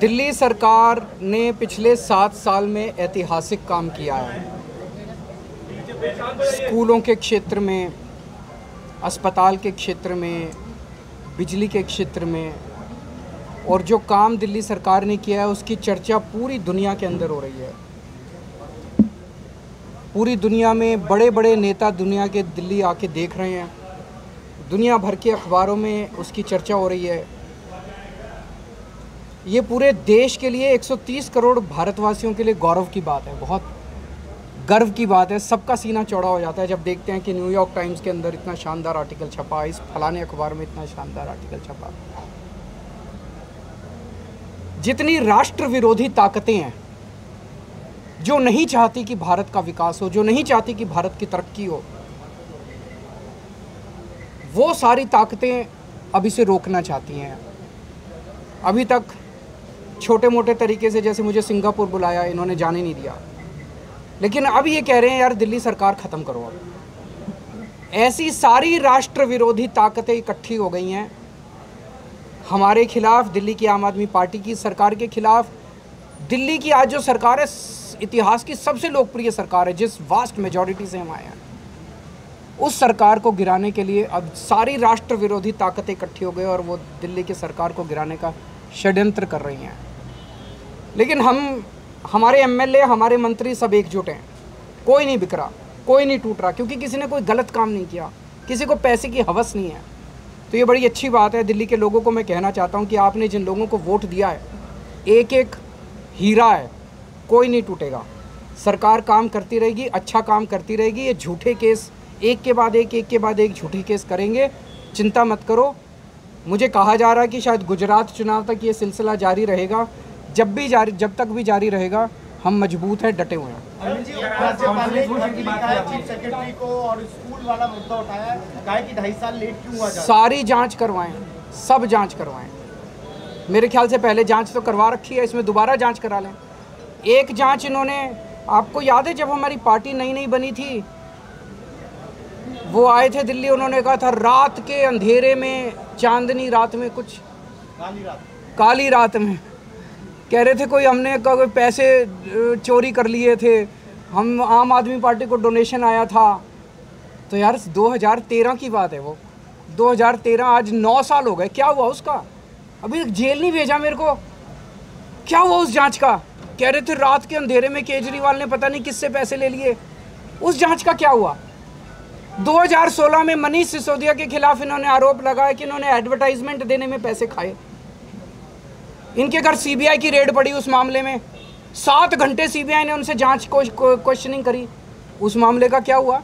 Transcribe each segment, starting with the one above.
दिल्ली सरकार ने पिछले सात साल में ऐतिहासिक काम किया है। स्कूलों के क्षेत्र में, अस्पताल के क्षेत्र में, बिजली के क्षेत्र में, और जो काम दिल्ली सरकार ने किया है, उसकी चर्चा पूरी दुनिया के अंदर हो रही है। पूरी दुनिया में बड़े बड़े नेता दुनिया के दिल्ली आके देख रहे हैं। दुनिया भर के अखबारों में उसकी चर्चा हो रही है। ये पूरे देश के लिए 130 करोड़ भारतवासियों के लिए गौरव की बात है, बहुत गर्व की बात है। सबका सीना चौड़ा हो जाता है जब देखते हैं कि न्यूयॉर्क टाइम्स के अंदर इतना शानदार आर्टिकल छपा, इस फलाने अखबार में इतना शानदार आर्टिकल छपा। जितनी राष्ट्र विरोधी ताकतें हैं जो नहीं चाहती कि भारत का विकास हो, जो नहीं चाहती कि भारत की तरक्की हो, वो सारी ताकतें अब इसे रोकना चाहती हैं। अभी तक छोटे मोटे तरीके से जैसे मुझे सिंगापुर बुलाया, इन्होंने जाने नहीं दिया। लेकिन अब ये कह रहे हैं, यार, दिल्ली सरकार ख़त्म करो अब। ऐसी सारी राष्ट्र विरोधी ताकतें इकट्ठी हो गई हैं। हमारे खिलाफ दिल्ली की आम आदमी पार्टी की सरकार के खिलाफ, दिल्ली की आज जो सरकार है इतिहास की सबसे लोकप्रिय सरकार है, जिस वास्ट मेजॉरिटी से हम आए हैं। उस सरकार को गिराने के लिए अब सारी राष्ट्र विरोधी ताकतें इकट्ठी हो गई और वो दिल्ली की सरकार को गिराने का षड्यंत्र कर रही हैं। लेकिन हम, हमारे एमएलए हमारे मंत्री सब एकजुट हैं। कोई नहीं बिखरा, कोई नहीं टूट रहा, क्योंकि किसी ने कोई गलत काम नहीं किया, किसी को पैसे की हवस नहीं है। तो ये बड़ी अच्छी बात है, दिल्ली के लोगों को मैं कहना चाहता हूँ कि आपने जिन लोगों को वोट दिया है एक एक हीरा है कोई नहीं टूटेगा। सरकार काम करती रहेगी अच्छा काम करती रहेगी ये झूठे केस एक के बाद एक एक के बाद एक झूठी केस करेंगे। चिंता मत करो। मुझे कहा जा रहा है कि शायद गुजरात चुनाव तक ये सिलसिला जारी रहेगा। जब भी जारी जब तक भी जारी रहेगा हम मज़बूत हैं डटे हुए हैं। सारी जाँच करवाएँ सब जाँच करवाएँ। मेरे ख्याल से पहले जाँच तो करवा रखी है इसमें दोबारा जाँच करा लें। एक जाँच इन्होंने आपको याद है जब हमारी पार्टी नई नई बनी थी? वो आए थे दिल्ली उन्होंने कहा था रात के अंधेरे में चांदनी रात में कुछ? काली रात। काली रात में। कह रहे थे कोई हमने कोई पैसे चोरी कर लिए थे। हम आम आदमी पार्टी को डोनेशन आया था। तो यार 2013 की बात है वो। 2013 आज 9 साल हो गए। क्या हुआ उसका? अभी जेल नहीं भेजा मेरे को। क्या हुआ उस जाँच का? कह रहे थे रात के अंधेरे में केजरीवाल ने पता नहीं किससे पैसे ले लिए। उस जाँच का क्या हुआ? 2016 में मनीष सिसोदिया के खिलाफ इन्होंने आरोप लगाया कि इन्होंने एडवर्टाइजमेंट देने में पैसे खाए। इनके घर सीबीआई की रेड पड़ी उस मामले में। सात घंटे सीबीआई ने उनसे जाँच क्वेश्चनिंग करी। उस मामले का क्या हुआ?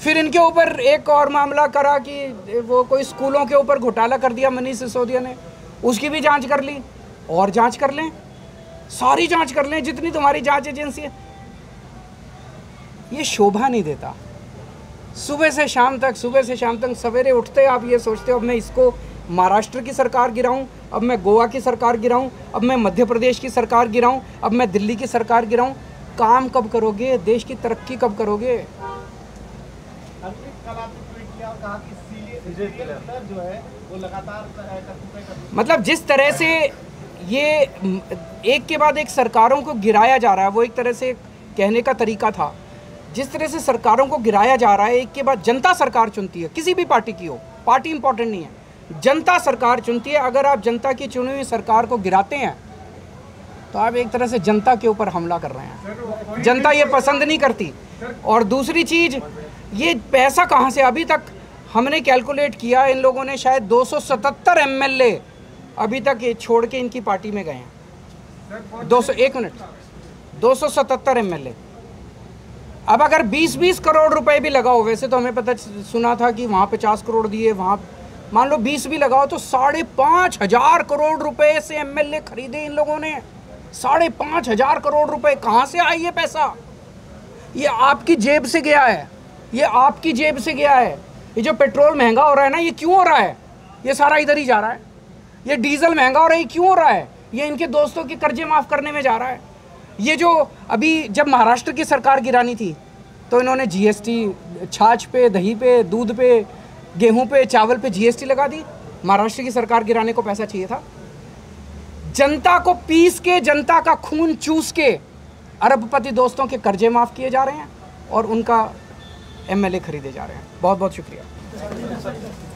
फिर इनके ऊपर एक और मामला करा कि वो कोई स्कूलों के ऊपर घोटाला कर दिया मनीष सिसोदिया ने। उसकी भी जाँच कर ली। और जाँच कर लें। सारी जाँच कर लें जितनी तुम्हारी जाँच एजेंसी है। ये शोभा नहीं देता। सुबह से शाम तक सुबह से शाम तक सवेरे उठते आप ये सोचते हो अब मैं इसको महाराष्ट्र की सरकार गिराऊं अब मैं गोवा की सरकार गिराऊं अब मैं मध्य प्रदेश की सरकार गिराऊं अब मैं दिल्ली की सरकार गिराऊं। काम कब करोगे? देश की तरक्की कब करोगे? मतलब जिस तरह से ये एक के बाद एक सरकारों को गिराया जा रहा है, वो एक तरह से कहने का तरीका था। जिस तरह से सरकारों को गिराया जा रहा है, एक के बाद जनता सरकार चुनती है, किसी भी पार्टी की हो, पार्टी इंपॉर्टेंट नहीं है। जनता सरकार चुनती है, अगर आप जनता की चुनी हुई सरकार को गिराते हैं तो आप एक तरह से जनता के ऊपर हमला कर रहे हैं। जनता ये पसंद नहीं करती। और दूसरी चीज़, ये पैसा कहाँ से, अभी तक हमने कैलकुलेट किया, इन लोगों ने शायद 277 एमएलए अभी तक ये छोड़ के इनकी पार्टी में गए हैं। दो सौ एक मिनट। दो सौ सतहत्तर एम अब अगर 20-20 करोड़ रुपए भी लगाओ, वैसे तो हमें पता सुना था कि वहाँ पचास करोड़ दिए, वहाँ मान लो 20 भी लगाओ तो साढ़े पाँच हज़ार करोड़ रुपए से एमएलए खरीदे इन लोगों ने। साढ़े पाँच हज़ार करोड़ रुपए। कहाँ से आई ये पैसा? ये आपकी जेब से गया है। ये आपकी जेब से गया है। ये जो पेट्रोल महँगा हो रहा है ना, ये क्यों हो रहा है? ये सारा इधर ही जा रहा है। ये डीजल महँगा हो रहा है क्यों हो रहा है? ये इनके दोस्तों के कर्जे माफ़ करने में जा रहा है। ये जो अभी जब महाराष्ट्र की सरकार गिरानी थी तो इन्होंने जीएसटी छाछ पे, दही पे, दूध पे, गेहूँ पे, चावल पे जीएसटी लगा दी। महाराष्ट्र की सरकार गिराने को पैसा चाहिए था। जनता को पीस के, जनता का खून चूस के अरबपति दोस्तों के कर्जे माफ़ किए जा रहे हैं और उनका एमएलए खरीदे जा रहे हैं। बहुत बहुत शुक्रिया।